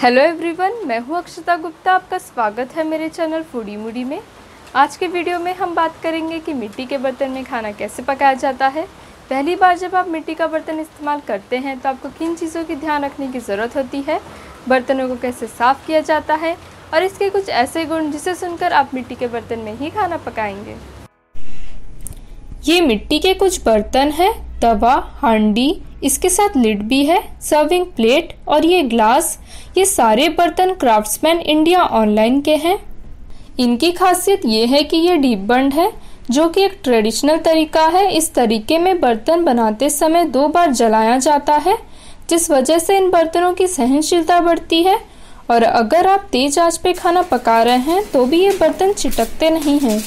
Hello everyone मैं हूँ अक्षता गुप्ता, आपका स्वागत है मेरे चैनल फूडी मूडी में। आज के वीडियो में हम बात करेंगे कि मिट्टी के बर्तन में खाना कैसे पकाया जाता है। पहली बार जब आप मिट्टी का बर्तन इस्तेमाल करते हैं तो आपको किन चीज़ों की ध्यान रखने की ज़रूरत होती है, बर्तनों को कैसे साफ़ किया जाता है, और इसके कुछ ऐसे गुण जिसे सुनकर आप मिट्टी के बर्तन में ही खाना पकाएँगे। ये मिट्टी के कुछ बर्तन हैं, तवा, हांडी इसके साथ लिड भी है सर्विंग प्लेट और ये ग्लास ये सारे बर्तन क्राफ्ट्समैन इंडिया ऑनलाइन के हैं। इनकी खासियत ये है कि ये डीप बंड है, जो कि एक ट्रेडिशनल तरीका है। इस तरीके में बर्तन बनाते समय दो बार जलाया जाता है, जिस वजह से इन बर्तनों की सहनशीलता बढ़ती है। और अगर आप तेज आँच पे खाना पका रहे हैं तो भी ये बर्तन चिटकते नहीं हैं।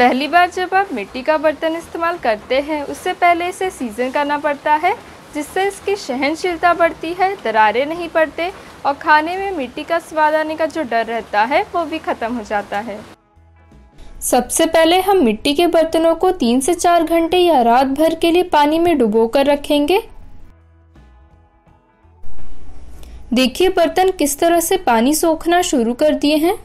पहली बार जब आप मिट्टी का बर्तन इस्तेमाल करते हैं, उससे पहले इसे सीज़न करना पड़ता है, जिससे इसकी सहनशीलता बढ़ती है, दरारे नहीं पड़ते और खाने में मिट्टी का स्वाद आने का जो डर रहता है, वो भी खत्म हो जाता है। सबसे पहले हम मिट्टी के बर्तनों को तीन से चार घंटे या रात भर के लिए पानी में डुबो कर रखेंगे। देखिए, बर्तन किस तरह से पानी सोखना शुरू कर दिए हैं।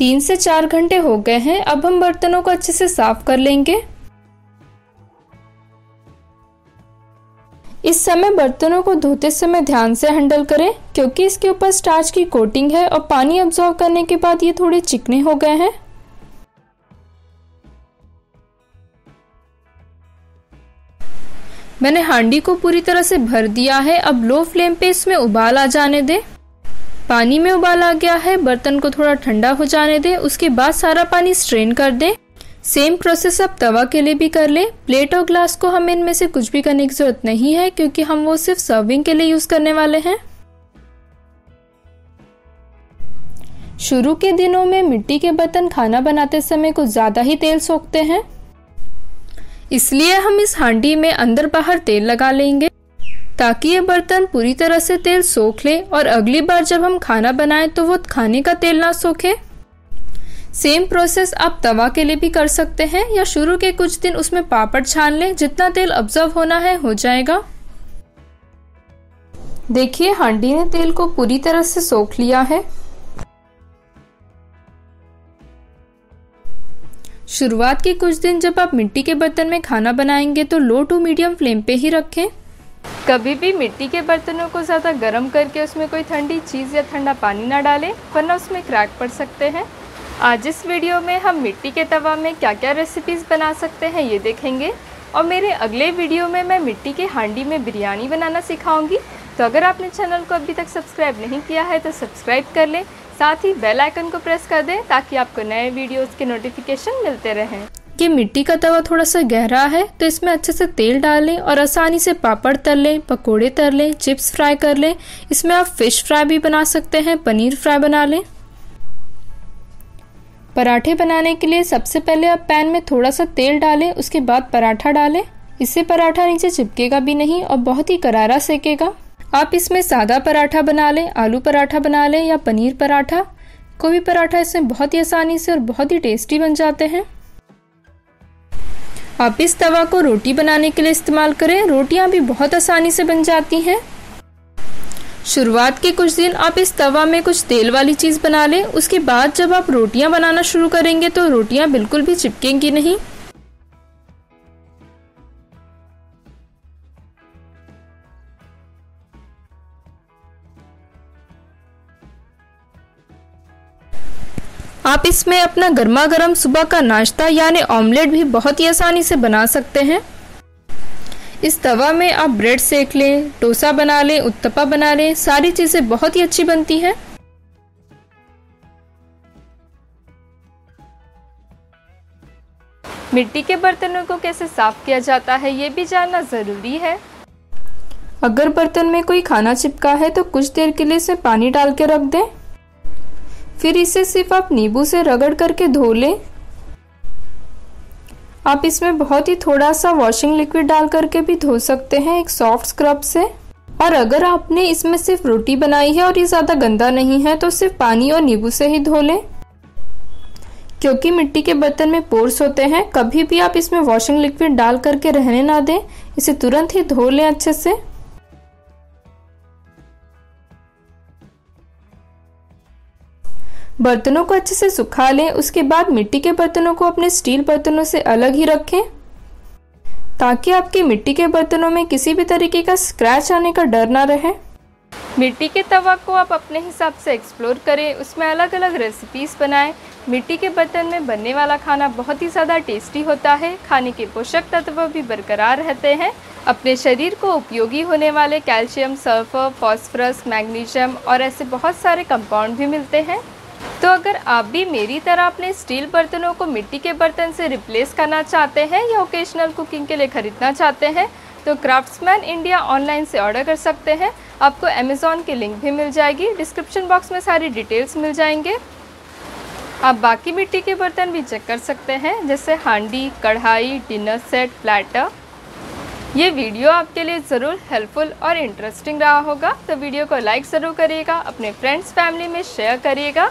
तीन से चार घंटे हो गए हैं, अब हम बर्तनों को अच्छे से साफ़ कर लेंगे। इस समय बर्तनों को धोते समय ध्यान से हैंडल करें, क्योंकि इसके ऊपर स्टार्च की कोटिंग है और पानी अब्जॉर्व करने के बाद ये थोड़े चिकने हो गए हैं। मैंने हांडी को पूरी तरह से भर दिया है, अब लो फ्लेम पे इसमें उबाल आ जाने दें। पानी में उबाल आ गया है, बर्तन को थोड़ा ठंडा हो जाने दें, उसके बाद सारा पानी स्ट्रेन कर दें। सेम प्रोसेस आप तवा के लिए भी कर लें। प्लेट और ग्लास को हमें इनमें से कुछ भी करने की ज़रूरत नहीं है, क्योंकि हम वो सिर्फ़ सर्विंग के लिए यूज़ करने वाले हैं। शुरू के दिनों में मिट्टी के बर्तन खाना बनाते समय कुछ ज़्यादा ही तेल सोखते हैं। इसलिए हम इस हांडी में अंदर बाहर तेल लगा लेंगे। ताकि ये बर्तन पूरी तरह से तेल सोख ले और अगली बार जब हम खाना बनाएँ तो वो खाने का तेल ना सोखे। सेम प्रोसेस आप तवा के लिए भी कर सकते हैं या शुरू के कुछ दिन उसमें पापड़ छान लें, जितना तेल ऑब्ज़र्व होना है, हो जाएगा। देखिए, हांडी ने तेल को पूरी तरह से सोख लिया है। शुरुआत के कुछ दिन जब आप मिट्टी के बर्तन में खाना बनाएँगे तो लो टू मीडियम फ्लेम पे ही रखें। कभी भी मिट्टी के बर्तनों को ज़्यादा गर्म करके उसमें कोई ठंडी चीज़ या ठंडा पानी ना डालें, वरना उसमें क्रैक पड़ सकते हैं। आज इस वीडियो में हम मिट्टी के तवा में क्या क्या रेसिपीज़ बना सकते हैं ये देखेंगे। और मेरे अगले वीडियो में मैं मिट्टी के हांडी में बिरयानी बनाना सिखाऊँगी। तो अगर आपने चैनल को अभी तक सब्सक्राइब नहीं किया है तो सब्सक्राइब कर लें। साथ ही बेल आइकन को प्रेस कर दें ताकि आपको नए वीडियोज़ के नोटिफिकेशन मिलते रहें। कि मिट्टी का तवा थोड़ा सा गहरा है तो इसमें अच्छे से तेल डालें और आसानी से पापड़ तल लें, पकोड़े तल लें, चिप्स फ्राई कर लें। इसमें आप फ़िश फ्राई भी बना सकते हैं, पनीर फ्राई बना लें। पराठे बनाने के लिए सबसे पहले आप पैन में थोड़ा सा तेल डालें, उसके बाद पराठा डालें। इससे पराठा नीचे चिपकेगा भी नहीं और बहुत ही करारा सेकेगा। आप इसमें सादा पराठा बना लें, आलू पराठा बना लें या पनीर पराठा। कोई भी पराठा इसमें बहुत ही आसानी से और बहुत ही टेस्टी बन जाते हैं। आप इस तवा को रोटी बनाने के लिए इस्तेमाल करें। रोटियाँ भी बहुत आसानी से बन जाती हैं। शुरुआत के कुछ दिन आप इस तवा में कुछ तेल वाली चीज़ बना लें। उसके बाद जब आप रोटियाँ बनाना शुरू करेंगे तो रोटियाँ बिल्कुल भी चिपकेंगी नहीं। आप इसमें अपना गर्मा गर्म सुबह का नाश्ता यानी ऑमलेट भी बहुत ही आसानी से बना सकते हैं। इस तवा में आप ब्रेड सेक लें डोसा बना लें उत्तपा बना लें सारी चीज़ें बहुत ही अच्छी बनती हैं। मिट्टी के बर्तनों को कैसे साफ़ किया जाता है ये भी जानना ज़रूरी है। अगर बर्तन में कोई खाना चिपका है तो कुछ देर के लिए इसे पानी डाल के रख दें। फिर इसे सिर्फ़ आप नींबू से रगड़ करके धो लें। आप इसमें बहुत ही थोड़ा सा वॉशिंग लिक्विड डाल करके भी धो सकते हैं एक सॉफ्ट स्क्रब से। और अगर आपने इसमें सिर्फ़ रोटी बनाई है और ये ज़्यादा गंदा नहीं है तो सिर्फ़ पानी और नींबू से ही धो लें। क्योंकि मिट्टी के बर्तन में पोर्स होते हैं, कभी भी आप इसमें वॉशिंग लिक्विड डाल करके रहने ना दें। इसे तुरंत ही धो लें अच्छे से। बर्तनों को अच्छे से सुखा लें, उसके बाद मिट्टी के बर्तनों को अपने स्टील बर्तनों से अलग ही रखें। ताकि आपके मिट्टी के बर्तनों में किसी भी तरीके का स्क्रैच आने का डर ना रहे। मिट्टी के तवा को आप अपने हिसाब से एक्सप्लोर करें, उसमें अलग अलग रेसिपीज़ बनाएँ। मिट्टी के बर्तन में बनने वाला खाना बहुत ही ज़्यादा टेस्टी होता है। खाने के पोषक तत्व भी बरकरार रहते हैं। अपने शरीर को उपयोगी होने वाले कैल्शियम सल्फ़र फॉस्फरस मैग्नीशियम और ऐसे बहुत सारे कंपाउंड भी मिलते हैं। तो अगर आप भी मेरी तरह अपने स्टील बर्तनों को मिट्टी के बर्तन से रिप्लेस करना चाहते हैं या ओकेजनल कुकिंग के लिए ख़रीदना चाहते हैं तो क्राफ्ट्समैन इंडिया ऑनलाइन से ऑर्डर कर सकते हैं। आपको अमेज़ॉन की लिंक भी मिल जाएगी। डिस्क्रिप्शन बॉक्स में सारी डिटेल्स मिल जाएँगे। आप बाकी मिट्टी के बर्तन भी चेक कर सकते हैं, जैसे handi, kadai dinner set platter ये वीडियो आपके लिए ज़रूर हेल्पफुल और इंटरेस्टिंग रहा होगा। तो वीडियो को लाइक ज़रूर करिएगा, अपने फ्रेंड्स फैमिली में शेयर करिएगा।